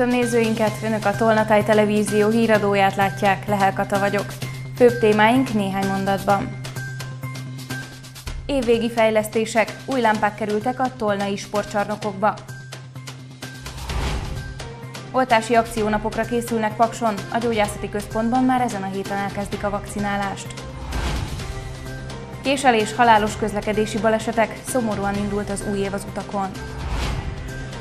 Köszöntöm nézőinket, Önök a Tolnatáj Televízió híradóját látják, Lehel Kata vagyok. Főbb témáink néhány mondatban. Évvégi fejlesztések, új lámpák kerültek a tolnai sportcsarnokokba. Oltási akciónapokra készülnek Pakson, a gyógyászati központban már ezen a héten elkezdik a vakcinálást. Késelés, halálos közlekedési balesetek, szomorúan indult az új év az utakon.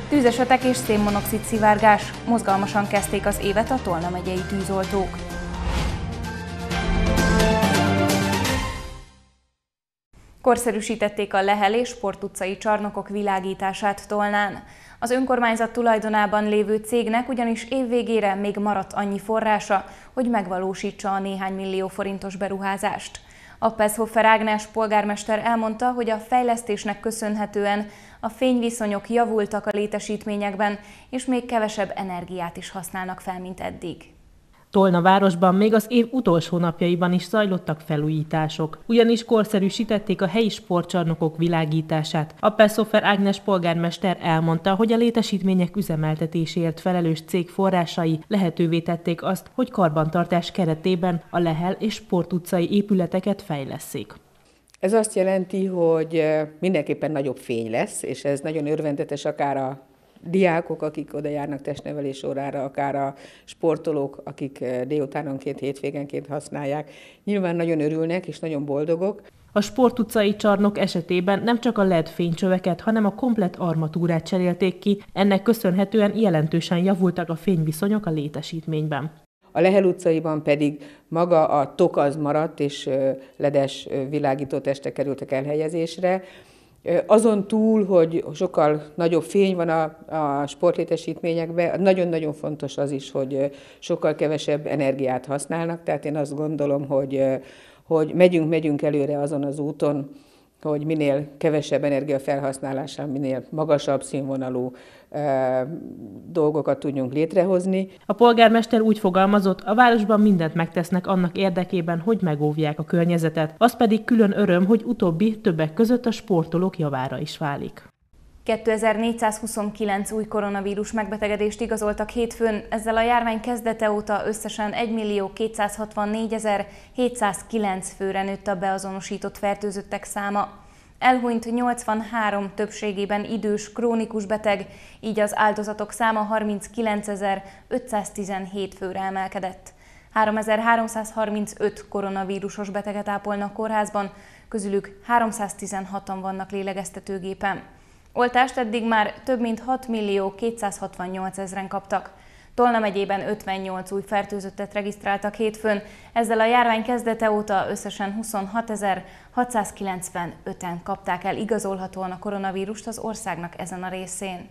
Tűzesetek és szénmonoxid szivárgás, mozgalmasan kezdték az évet a Tolna megyei tűzoltók. Korszerűsítették a Lehel és Sport utcai csarnokok világítását Tolnán. Az önkormányzat tulajdonában lévő cégnek ugyanis évvégére még maradt annyi forrása, hogy megvalósítsa a néhány millió forintos beruházást. A Peszhofer Ágnes polgármester elmondta, hogy a fejlesztésnek köszönhetően a fényviszonyok javultak a létesítményekben, és még kevesebb energiát is használnak fel, mint eddig. Tolna városban még az év utolsó napjaiban is zajlottak felújítások, ugyanis korszerűsítették a helyi sportcsarnokok világítását. A Pessofer Ágnes polgármester elmondta, hogy a létesítmények üzemeltetéséért felelős cég forrásai lehetővé tették azt, hogy karbantartás keretében a Lehel és Sport utcai épületeket fejleszik. Ez azt jelenti, hogy mindenképpen nagyobb fény lesz, és ez nagyon örvendetes akár a diákok, akik oda járnak testnevelés órára, akár a sportolók, akik délutánonként, hétvégenként használják. Nyilván nagyon örülnek és nagyon boldogok. A Sport utcai csarnok esetében nem csak a LED fénycsöveket, hanem a komplet armatúrát cserélték ki, ennek köszönhetően jelentősen javultak a fényviszonyok a létesítményben. A Lehel utcaiban pedig maga a tok az maradt, és ledes világítótestek kerültek elhelyezésre. Azon túl, hogy sokkal nagyobb fény van a, a sportlétesítményekben, nagyon-nagyon fontos az is, hogy sokkal kevesebb energiát használnak, tehát én azt gondolom, hogy, hogy megyünk, megyünk előre azon az úton, hogy minél kevesebb energiafelhasználással, minél magasabb színvonalú e, dolgokat tudjunk létrehozni. A polgármester úgy fogalmazott, a városban mindent megtesznek annak érdekében, hogy megóvják a környezetet. Az pedig külön öröm, hogy utóbbi többek között a sportolók javára is válik. 2429 új koronavírus megbetegedést igazoltak hétfőn, ezzel a járvány kezdete óta összesen 1.264.709 főre nőtt a beazonosított fertőzöttek száma. Elhunyt 83 többségében idős, krónikus beteg, így az áldozatok száma 39.517 főre emelkedett. 3335 koronavírusos beteget ápolnak kórházban, közülük 316-an vannak lélegeztetőgépen. Oltást eddig már több mint 6 millió 268 ezeren kaptak. Tolna megyében 58 új fertőzöttet regisztráltak hétfőn, ezzel a járvány kezdete óta összesen 26.695-en kapták el igazolhatóan a koronavírust az országnak ezen a részén.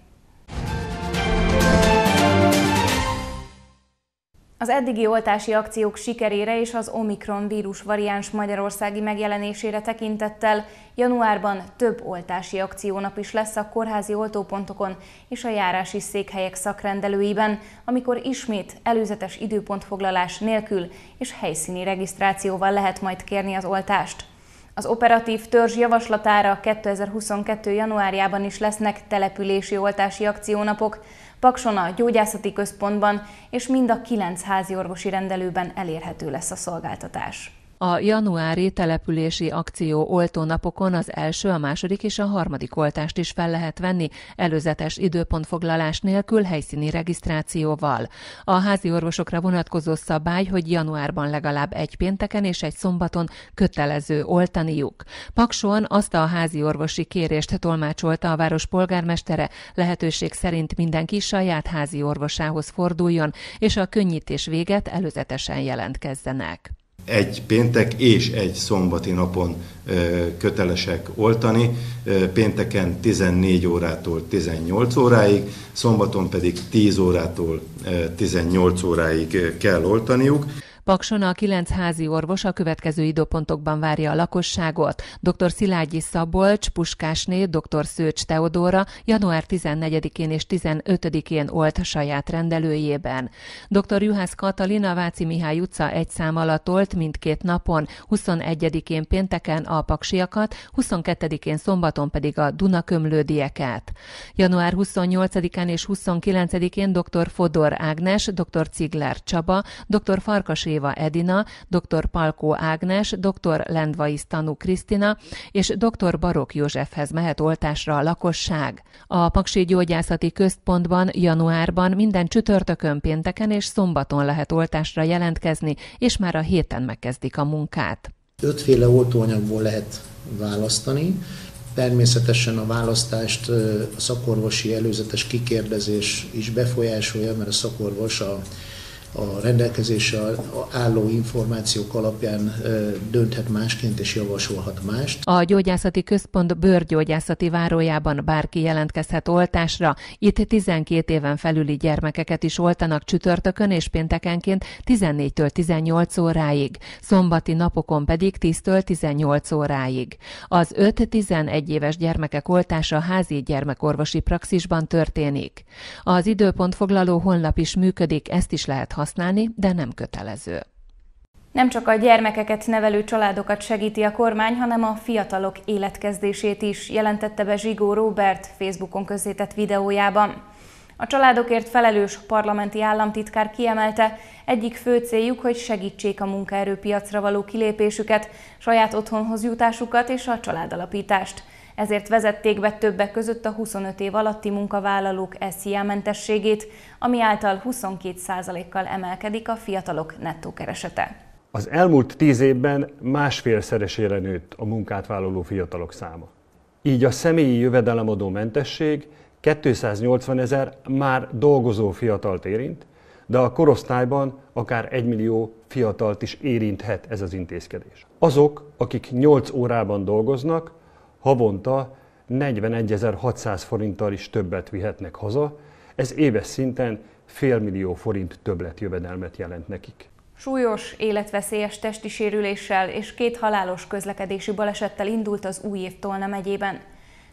Az eddigi oltási akciók sikerére és az Omikron vírus variáns magyarországi megjelenésére tekintettel januárban több oltási akciónap is lesz a kórházi oltópontokon és a járási székhelyek szakrendelőiben, amikor ismét előzetes időpontfoglalás nélkül és helyszíni regisztrációval lehet majd kérni az oltást. Az operatív törzs javaslatára 2022. januárjában is lesznek települési oltási akciónapok, Pakson a gyógyászati központban és mind a kilenc házi orvosi rendelőben elérhető lesz a szolgáltatás. A januári települési akció oltónapokon az első, a második és a harmadik oltást is fel lehet venni, előzetes időpontfoglalás nélkül helyszíni regisztrációval. A házi orvosokra vonatkozó szabály, hogy januárban legalább egy pénteken és egy szombaton kötelező oltaniuk. Pakson azt a házi orvosi kérést tolmácsolta a város polgármestere, lehetőség szerint mindenki saját házi orvosához forduljon, és a könnyítés véget előzetesen jelentkezzenek egy péntek és egy szombati napon kötelesek oltani, pénteken 14 órától 18 óráig, szombaton pedig 10 órától 18 óráig kell oltaniuk. Pakson a kilenc házi orvos a következő időpontokban várja a lakosságot. Dr. Szilágyi Szabolcs, Puskásné, dr. Szőcs Teodóra január 14-én és 15-én olt saját rendelőjében. Dr. Juhász Katalina Váci Mihály utca egy szám alatt olt mindkét napon, 21-én pénteken a paksiakat, 22-én szombaton pedig a Dunakömlődieket. Január 28-án és 29-én dr. Fodor Ágnes, dr. Cigler Csaba, dr. Farkas Éva Edina, dr. Palkó Ágnes, dr. Lendvai Stanu Krisztina és dr. Barok Józsefhez mehet oltásra a lakosság. A Paksi Gyógyászati Központban januárban minden csütörtökön, pénteken és szombaton lehet oltásra jelentkezni, és már a héten megkezdik a munkát. Ötféle oltóanyagból lehet választani, Természetesen a választást a szakorvosi előzetes kikérdezés is befolyásolja, mert a szakorvos a a rendelkezésre álló információk alapján dönthet másként és javasolhat mást. A gyógyászati központ bőrgyógyászati várójában bárki jelentkezhet oltásra. Itt 12 éven felüli gyermekeket is oltanak csütörtökön és péntekenként 14-től 18 óráig, szombati napokon pedig 10-től 18 óráig. Az 5-11 éves gyermekek oltása házi gyermekorvosi praxisban történik. Az időpont foglaló honlap is működik, ezt is lehet használni, de nem kötelező. Nem csak a gyermekeket nevelő családokat segíti a kormány, hanem a fiatalok életkezdését is, jelentette be Zsigó Robert Facebookon közzétett videójában. A családokért felelős parlamenti államtitkár kiemelte, egyik fő céljuk, hogy segítsék a munkaerőpiacra való kilépésüket, saját otthonhoz jutásukat és a családalapítást. Ezért vezették be többek között a 25 év alatti munkavállalók SZIA mentességét, ami által 22%-kal emelkedik a fiatalok nettó keresete. Az elmúlt tíz évben másfélszeresére nőtt a munkát vállaló fiatalok száma. Így a személyi jövedelemadó mentesség 280 ezer már dolgozó fiatalt érint, de a korosztályban akár 1 millió fiatalt is érinthet ez az intézkedés. Azok, akik 8 órában dolgoznak, havonta 41.600 forinttal is többet vihetnek haza, ez éves szinten félmillió forint többlet jövedelmet jelent nekik. Súlyos, életveszélyes testi sérüléssel és két halálos közlekedési balesettel indult az új év Tolna megyében.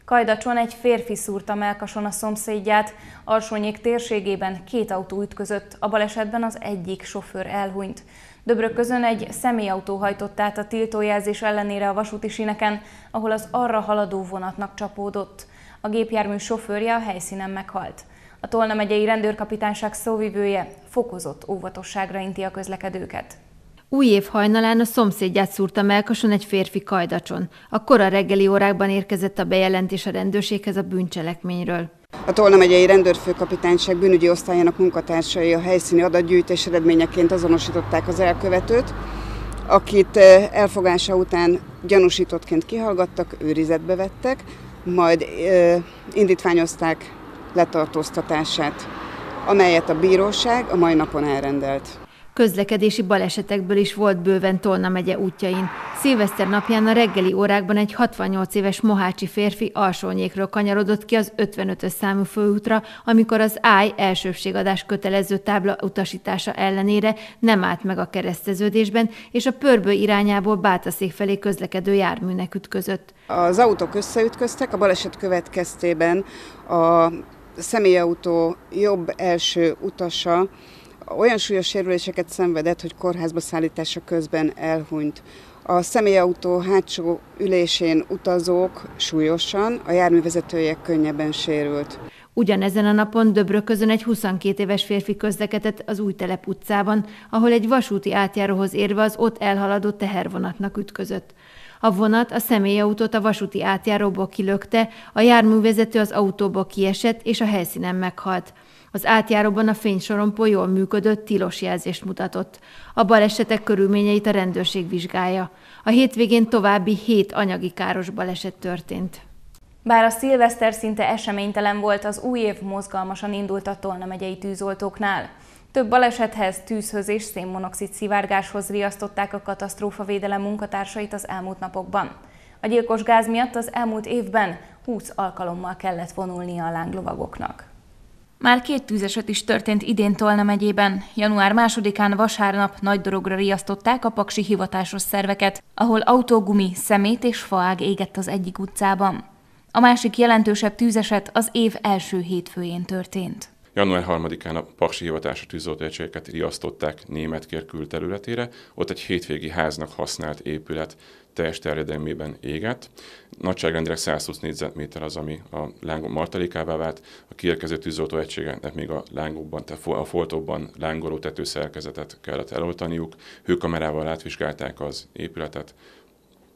Kajdacson egy férfi szúrta melkason a szomszédját, Alsonyék térségében két autó ütközött, a balesetben az egyik sofőr elhunyt. Döbröközön egy személyautó hajtott át a tiltójelzés ellenére a vasúti sineken, ahol az arra haladó vonatnak csapódott. A gépjármű sofőrje a helyszínen meghalt. A Tolna megyei rendőrkapitányság szóvivője fokozott óvatosságra inti a közlekedőket. Új év hajnalán a szomszédját szúrta melkason egy férfi kajdacson. A kora reggeli órákban érkezett a bejelentés a rendőrséghez a bűncselekményről. A Tolna megyei rendőrfőkapitányság bűnügyi osztályának munkatársai a helyszíni adatgyűjtés eredményeként azonosították az elkövetőt, akit eh, elfogása után gyanúsítottként kihallgattak, őrizetbe vettek, majd eh, indítványozták letartóztatását, amelyet a bíróság a mai napon elrendelt. Közlekedési balesetekből is volt bőven Tolna megye útjain. Szilveszter napján a reggeli órákban egy 68 éves mohácsi férfi alsónyékről kanyarodott ki az 55-ös számú főútra, amikor az áj elsőbségadás kötelező tábla utasítása ellenére nem állt meg a kereszteződésben, és a pörbő irányából Bátaszék felé közlekedő járműnek ütközött. Az autók összeütköztek, a baleset következtében a személyautó jobb első utasa olyan súlyos sérüléseket szenvedett, hogy kórházba szállítása közben elhunyt. A személyautó hátsó ülésén utazók súlyosan, a járművezetője könnyebben sérült. Ugyanezen a napon Döbröközön egy 22 éves férfi közlekedett az Új Telep utcában, ahol egy vasúti átjáróhoz érve az ott elhaladó tehervonatnak ütközött. A vonat a személyautót a vasúti átjáróból kilökte, a járművezető az autóból kiesett és a helyszínen meghalt. Az átjáróban a fénysorompó jól működött, tilos jelzést mutatott. A balesetek körülményeit a rendőrség vizsgálja. A hétvégén további hét anyagi káros baleset történt. Bár a szilveszter szinte eseménytelen volt, az új év mozgalmasan indult a Tolna megyei tűzoltóknál. Több balesethez, tűzhöz és szénmonoxid szivárgáshoz riasztották a katasztrófavédelem munkatársait az elmúlt napokban. A gyilkos gáz miatt az elmúlt évben 20 alkalommal kellett vonulnia a lánglovagoknak. Már két tűzeset is történt idén Tolna megyében. Január másodikán vasárnap nagy dorogra riasztották a paksi hivatásos szerveket, ahol autógumi, szemét és faág égett az egyik utcában. A másik jelentősebb tűzeset az év első hétfőjén történt. Január 3-án a Paksi hivatása tűzoltóegységeket riasztották Németkér külterületére, ott egy hétvégi háznak használt épület teljes terjedelmében égett. Nagyságrendileg 120 négyzetméter az, ami a lángok martalékává vált. A kiérkező tűzoltóegységeknek még a lángokban, tehát a foltokban lángoló tetőszerkezetet kellett eloltaniuk. Hőkamerával átvizsgálták az épületet,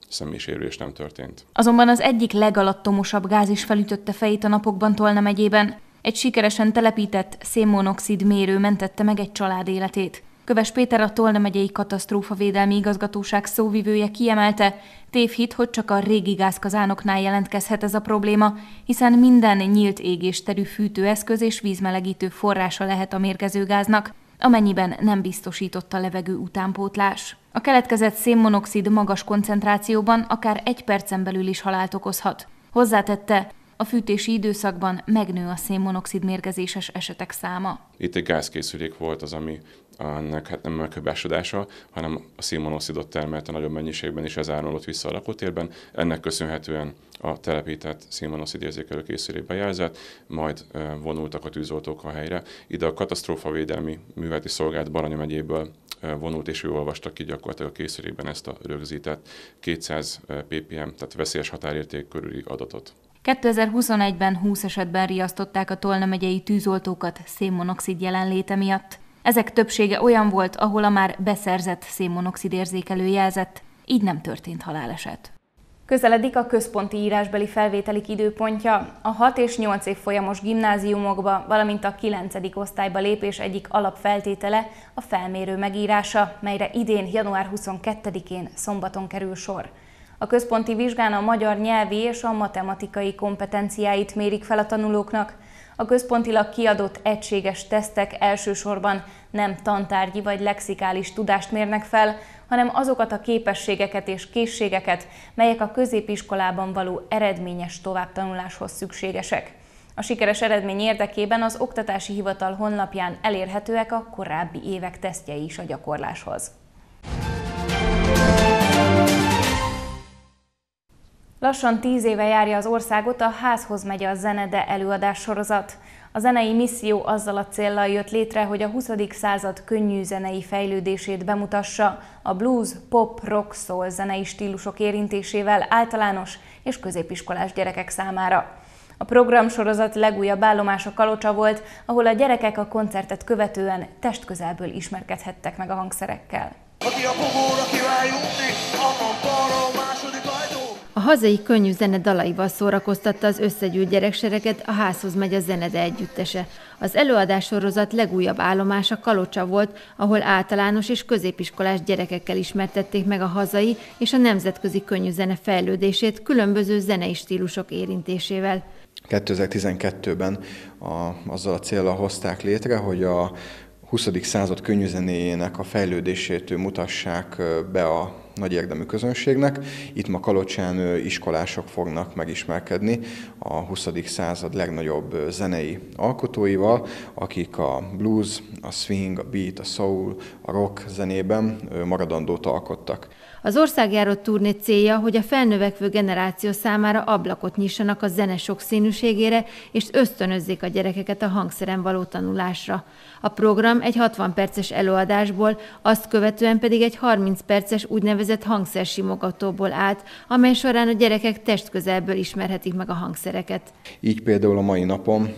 személyisérülés nem történt. Azonban az egyik legalattomosabb gáz is felütötte fejét a napokban Tolna megyében. Egy sikeresen telepített szénmonoxid mérő mentette meg egy család életét. Köves Péter a Tolna megyei katasztrófavédelmi igazgatóság szóvivője kiemelte, tévhit, hogy csak a régi gázkazánoknál jelentkezhet ez a probléma, hiszen minden nyílt égésterű fűtőeszköz és vízmelegítő forrása lehet a mérgező gáznak, amennyiben nem biztosított a levegő utánpótlás. A keletkezett szénmonoxid magas koncentrációban akár egy percen belül is halált okozhat. Hozzátette, a fűtési időszakban megnő a szénmonoxid mérgezéses esetek száma. Itt egy gázkészülék volt az, ami ennek hát nem meghöbásodása, hanem a szénmonoxidot termelte nagyobb mennyiségben, és ez árnolott vissza a lakótérben. Ennek köszönhetően a telepített szénmonoxid érzékelő készülékbe jelzett, majd vonultak a tűzoltók a helyre. Ide a katasztrófavédelmi műveleti szolgált Baranya megyéből vonult, és ő olvasta ki gyakorlatilag a készülékben ezt a rögzített 200 ppm, tehát veszélyes határérték körüli adatot. 2021-ben 20 esetben riasztották a Tolna megyei tűzoltókat szénmonoxid jelenléte miatt. Ezek többsége olyan volt, ahol a már beszerzett szénmonoxid érzékelő jelzett, így nem történt haláleset. Közeledik a központi írásbeli felvételik időpontja. A 6 és 8 év folyamos gimnáziumokba, valamint a 9. osztályba lépés egyik alapfeltétele a felmérő megírása, melyre idén január 22-én szombaton kerül sor. A központi vizsgán a magyar nyelvi és a matematikai kompetenciáit mérik fel a tanulóknak. A központilag kiadott egységes tesztek elsősorban nem tantárgyi vagy lexikális tudást mérnek fel, hanem azokat a képességeket és készségeket, melyek a középiskolában való eredményes továbbtanuláshoz szükségesek. A sikeres eredmény érdekében az Oktatási Hivatal honlapján elérhetőek a korábbi évek tesztjei is a gyakorláshoz. Lassan tíz éve járja az országot a Házhoz megy a zene, de előadás sorozat. A zenei misszió azzal a céllal jött létre, hogy a 20. század könnyű zenei fejlődését bemutassa a blues, pop, rock, soul zenei stílusok érintésével általános és középiskolás gyerekek számára. A programsorozat legújabb állomása Kalocsa volt, ahol a gyerekek a koncertet követően testközelből ismerkedhettek meg a hangszerekkel. Aki a kogóra a hazai könnyű zene dalaival szórakoztatta az összegyűlt gyereksereket a Házhoz megy a zenede együttese. Az előadás sorozat legújabb állomása Kalocsa volt, ahol általános és középiskolás gyerekekkel ismertették meg a hazai és a nemzetközi könnyű zene fejlődését különböző zenei stílusok érintésével. 2012-ben a, azzal a célra hozták létre, hogy a 20. század könnyűzenéjének a fejlődését mutassák be a nagy érdemű közönségnek. Itt ma Kalocsán iskolások fognak megismerkedni a 20. század legnagyobb zenei alkotóival, akik a blues, a swing, a beat, a soul, a rock zenében maradandót alkottak. Az országjáró turné célja, hogy a felnövekvő generáció számára ablakot nyissanak a zene sokszínűségére, és ösztönözzék a gyerekeket a hangszeren való tanulásra. A program egy 60 perces előadásból, azt követően pedig egy 30 perces úgynevezett hangszersimogatóból állt, amely során a gyerekek testközelből ismerhetik meg a hangszereket. Így például a mai napon,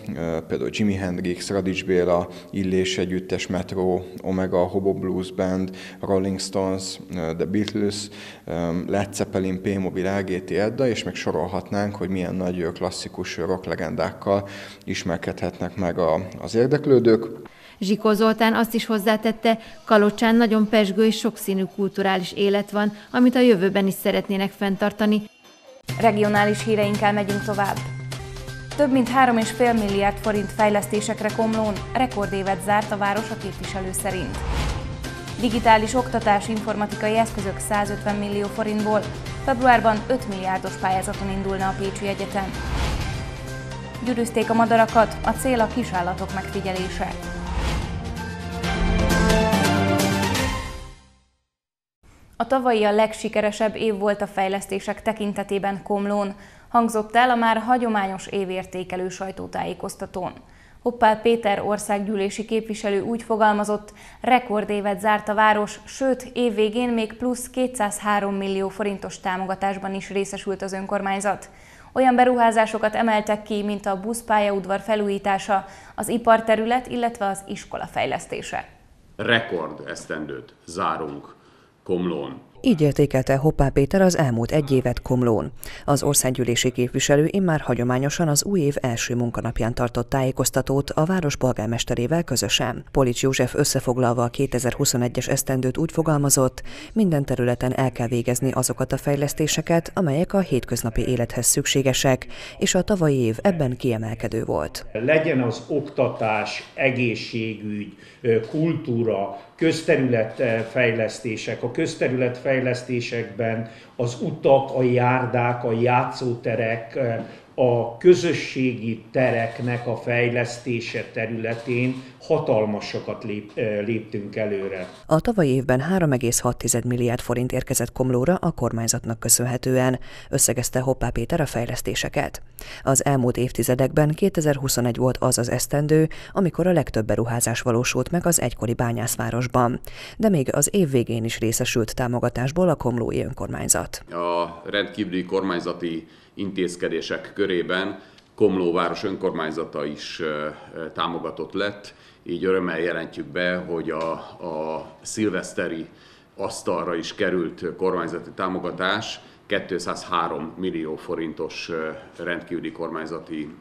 például Jimi Hendrix, Radics Béla, Illés Együttes, Metro, Omega, Hobo Blues Band, Rolling Stones, The Beatles, Led Zeppelin, P-Mobil, LGT, Edda, és még sorolhatnánk, hogy milyen nagy klasszikus rock legendákkal ismerkedhetnek meg az érdeklődők. Zsikó Zoltán azt is hozzátette, Kalocsán nagyon pesgő és sokszínű kulturális élet van, amit a jövőben is szeretnének fenntartani. Regionális híreinkkel megyünk tovább. Több mint 3,5 milliárd forint fejlesztésekre Komlón rekordévet zárt a város a képviselő szerint. Digitális oktatás informatikai eszközök 150 millió forintból, februárban 5 milliárdos pályázaton indulna a Pécsi Egyetem. Gyűrűzték a madarakat, a cél a kisállatok megfigyelése. A tavalyi a legsikeresebb év volt a fejlesztések tekintetében Komlón, hangzott el a már hagyományos évértékelő sajtótájékoztatón. Hoppál Péter országgyűlési képviselő úgy fogalmazott, rekordévet zárt a város, sőt, évvégén még plusz 203 millió forintos támogatásban is részesült az önkormányzat. Olyan beruházásokat emeltek ki, mint a buszpályaudvar felújítása, az iparterület, illetve az iskola fejlesztése. Rekord esztendőt zárunk Komlón. Így értékelte Hoppá Péter az elmúlt egy évet Komlón. Az országgyűlési képviselő immár hagyományosan az új év első munkanapján tartott tájékoztatót a város polgármesterével közösen. Polics József összefoglalva a 2021-es esztendőt úgy fogalmazott, minden területen el kell végezni azokat a fejlesztéseket, amelyek a hétköznapi élethez szükségesek, és a tavalyi év ebben kiemelkedő volt. Legyen az oktatás, egészségügy, kultúra, közterületfejlesztések, a közterületfejlesztésekben az utak, a járdák, a játszóterek, a közösségi tereknek a fejlesztése területén hatalmasokat lép, léptünk előre. A tavalyi évben 3,6 milliárd forint érkezett Komlóra a kormányzatnak köszönhetően, összegezte Hoppá Péter a fejlesztéseket. Az elmúlt évtizedekben 2021 volt az az esztendő, amikor a legtöbb beruházás valósult meg az egykori bányászvárosban, de még az év végén is részesült támogatásból a komlói önkormányzat. A rendkívüli kormányzati intézkedések körében Komló város önkormányzata is támogatott lett, így örömmel jelentjük be, hogy a, a szilveszteri asztalra is került kormányzati támogatás, 203 millió forintos rendkívüli kormányzati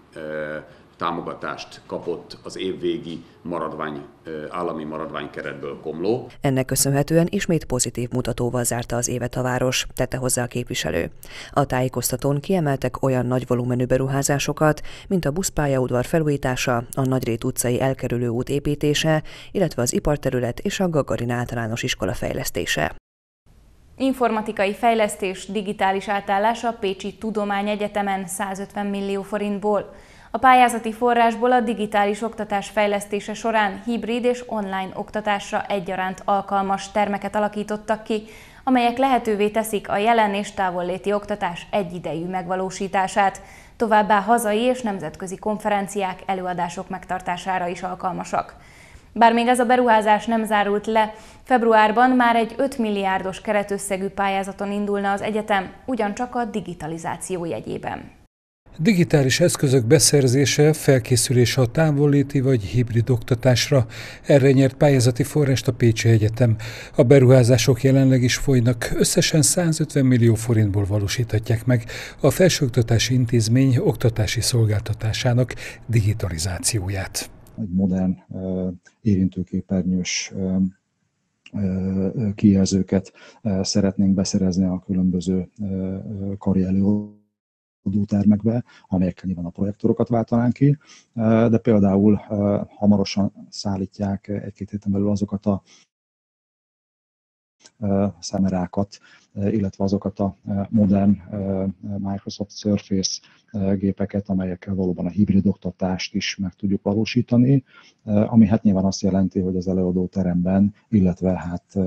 támogatást kapott az évvégi maradvány, állami maradványkeretből Komló. Ennek köszönhetően ismét pozitív mutatóval zárta az évet a város, tette hozzá a képviselő. A tájékoztatón kiemeltek olyan nagy volumenű beruházásokat, mint a buszpályaudvar felújítása, a Nagyrét utcai elkerülő út építése, illetve az iparterület és a Gagarin általános iskola fejlesztése. Informatikai fejlesztés, digitális átállás a Pécsi Tudományegyetemen 150 millió forintból. A pályázati forrásból a digitális oktatás fejlesztése során hibrid és online oktatásra egyaránt alkalmas termeket alakítottak ki, amelyek lehetővé teszik a jelen és távolléti oktatás egyidejű megvalósítását, továbbá hazai és nemzetközi konferenciák, előadások megtartására is alkalmasak. Bár még ez a beruházás nem zárult le, februárban már egy 5 milliárdos keretösszegű pályázaton indulna az egyetem, ugyancsak a digitalizáció jegyében. Digitális eszközök beszerzése, felkészülése a távolléti vagy hibrid oktatásra. Erre nyert pályázati forrást a Pécsi Egyetem. A beruházások jelenleg is folynak, összesen 150 millió forintból valósíthatják meg a felsőoktatási intézmény oktatási szolgáltatásának digitalizációját. Egy modern, érintőképernyős kijelzőket szeretnénk beszerezni a különböző karjelő adótermekbe, amelyekkel nyilván a projektorokat váltanánk ki, de például hamarosan szállítják egy-két héten belül azokat a szemerákat, illetve azokat a modern Microsoft Surface gépeket, amelyekkel valóban a hibrid oktatást is meg tudjuk valósítani, ami hát nyilván azt jelenti, hogy az előadó teremben, illetve hát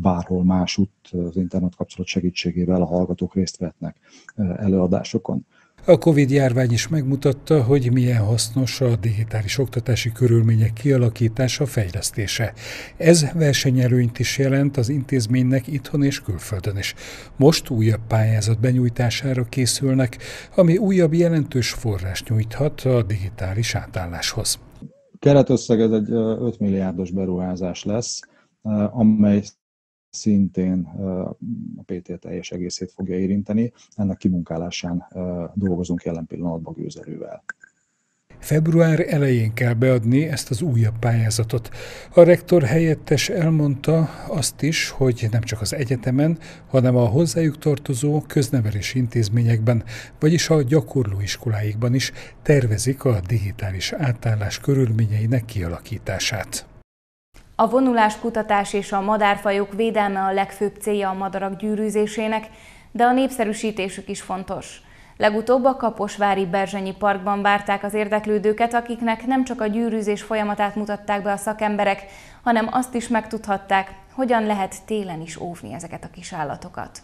bárhol másút az internet kapcsolat segítségével a hallgatók részt vetnek előadásokon. A Covid-járvány is megmutatta, hogy milyen hasznos a digitális oktatási körülmények kialakítása, fejlesztése. Ez versenyelőnyt is jelent az intézménynek itthon és külföldön is. Most újabb pályázat benyújtására készülnek, ami újabb jelentős forrás nyújthat a digitális átálláshoz. Keretösszeg ez egy 5 milliárdos beruházás lesz, amely szintén a PT teljes egészét fogja érinteni. Ennek kimunkálásán dolgozunk jelen pillanatban gőzerővel. Február elején kell beadni ezt az újabb pályázatot. A rektor helyettes elmondta azt is, hogy nem csak az egyetemen, hanem a hozzájuk tartozó köznevelési intézményekben, vagyis a gyakorlóiskoláikban is tervezik a digitális átállás körülményeinek kialakítását. A vonuláskutatás és a madárfajok védelme a legfőbb célja a madarak gyűrűzésének, de a népszerűsítésük is fontos. Legutóbb a Kaposvári Berzsenyi Parkban várták az érdeklődőket, akiknek nem csak a gyűrűzés folyamatát mutatták be a szakemberek, hanem azt is megtudhatták, hogyan lehet télen is óvni ezeket a kis állatokat.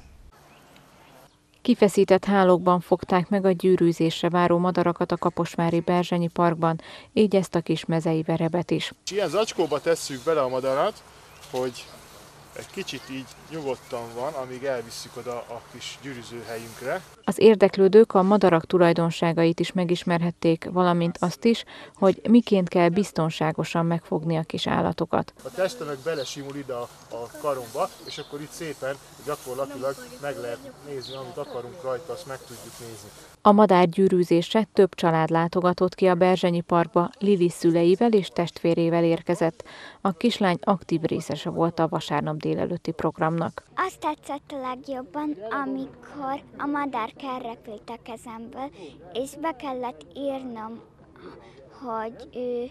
Kifeszített hálókban fogták meg a gyűrűzésre váró madarakat a Kaposvári Berzsenyi Parkban, így ezt a kis mezei verebet is. Ilyen zacskóba tesszük bele a madarat, hogy egy kicsit így nyugodtan van, amíg elvisszük oda a kis gyűrűzőhelyünkre. Az érdeklődők a madarak tulajdonságait is megismerhették, valamint azt is, hogy miként kell biztonságosan megfogni a kis állatokat. A testemek belesimul ide a, a karomba, és akkor itt szépen gyakorlatilag meg lehet nézni, amit akarunk rajta, azt meg tudjuk nézni. A madárgyűrűzésre több család látogatott ki a Berzsenyi Parkba, Lili szüleivel és testvérével érkezett. A kislány aktív részese volt a vasárnap délelőtti programnak. Azt tetszett a legjobban, amikor a madárkár repült a kezemből, és be kellett írnom, hogy ő,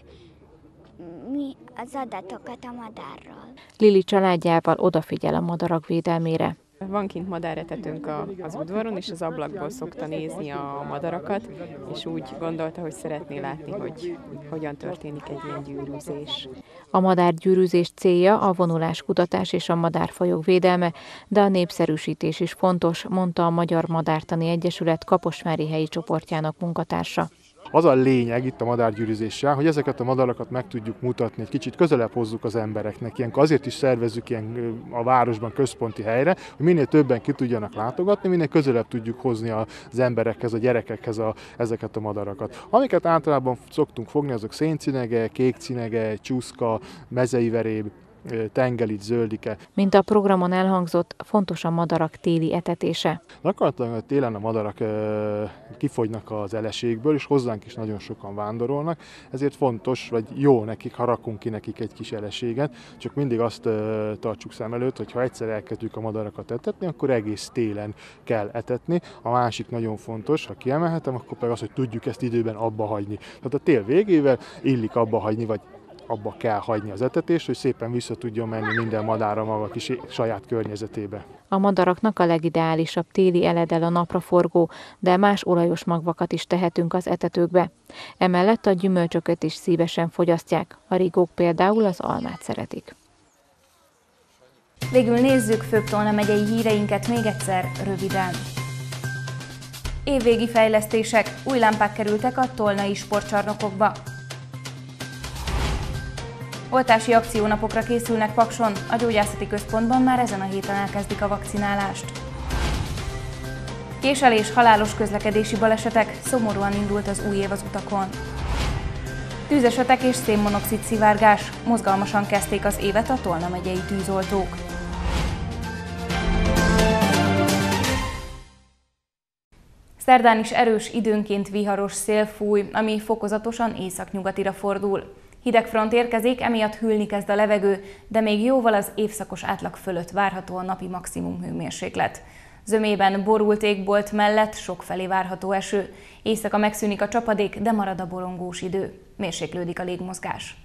mi az adatokat a madárról. Lili családjával odafigyel a madarak védelmére. Van kint madáretetőnk az udvaron, és az ablakból szokta nézni a madarakat, és úgy gondolta, hogy szeretné látni, hogy hogyan történik egy ilyen gyűrűzés. A madárgyűrűzés célja a vonulás kutatás és a madárfajok védelme, de a népszerűsítés is fontos, mondta a Magyar Madártani Egyesület Kaposvári helyi csoportjának munkatársa. Az a lényeg itt a madárgyűrűzéssel, hogy ezeket a madarakat meg tudjuk mutatni, egy kicsit közelebb hozzuk az embereknek. Ilyenkor azért is szervezzük ilyen a városban központi helyre, hogy minél többen ki tudjanak látogatni, minél közelebb tudjuk hozni az emberekhez, a gyerekekhez a, ezeket a madarakat. Amiket általában szoktunk fogni, azok széncinege, kékcinege, csúszka, mezei veréb, tengelic, zöldike. Mint a programon elhangzott, fontos a madarak téli etetése. Gyakorlatilag télen a madarak kifogynak az eleségből, és hozzánk is nagyon sokan vándorolnak, ezért fontos, vagy jó nekik, ha rakunk ki nekik egy kis eleséget, csak mindig azt tartsuk szem előtt, hogy ha egyszer elkezdjük a madarakat etetni, akkor egész télen kell etetni. A másik nagyon fontos, ha kiemelhetem, akkor pedig az, hogy tudjuk ezt időben abba hagyni. Tehát a tél végével illik abba hagyni, vagy abba kell hagyni az etetést, hogy szépen vissza tudjon menni minden madára maga kis saját környezetébe. A madaraknak a legideálisabb téli eledel a napraforgó, de más olajos magvakat is tehetünk az etetőkbe. Emellett a gyümölcsöket is szívesen fogyasztják, a rigók például az almát szeretik. Végül nézzük főbb Tolna megyei híreinket még egyszer röviden. Évvégi fejlesztések, új lámpák kerültek a tolnai sportcsarnokokba. Oltási akciónapokra készülnek Pakson, a gyógyászati központban már ezen a héten elkezdik a vakcinálást. Késelés, halálos közlekedési balesetek, szomorúan indult az új év az utakon. Tűzesetek és szénmonoxid szivárgás, mozgalmasan kezdték az évet a Tolna megyei tűzoltók. Szerdán is erős időnként viharos szél fúj, ami fokozatosan északnyugatira fordul. Hideg front érkezik, emiatt hűlni kezd a levegő, de még jóval az évszakos átlag fölött várható a napi maximum hőmérséklet. Zömében borult égbolt mellett sokfelé várható eső. Éjszaka megszűnik a csapadék, de marad a borongós idő. Mérséklődik a légmozgás.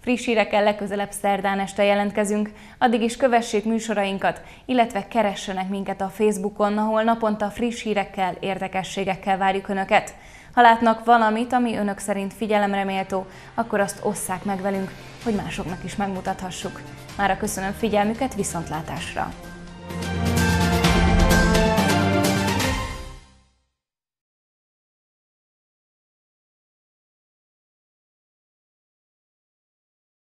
Friss hírekkel legközelebb szerdán este jelentkezünk, addig is kövessék műsorainkat, illetve keressenek minket a Facebookon, ahol naponta friss hírekkel, érdekességekkel várjuk Önöket. Ha látnak valamit, ami önök szerint figyelemre méltó, akkor azt osszák meg velünk, hogy másoknak is megmutathassuk. Mára köszönöm figyelmüket, viszontlátásra!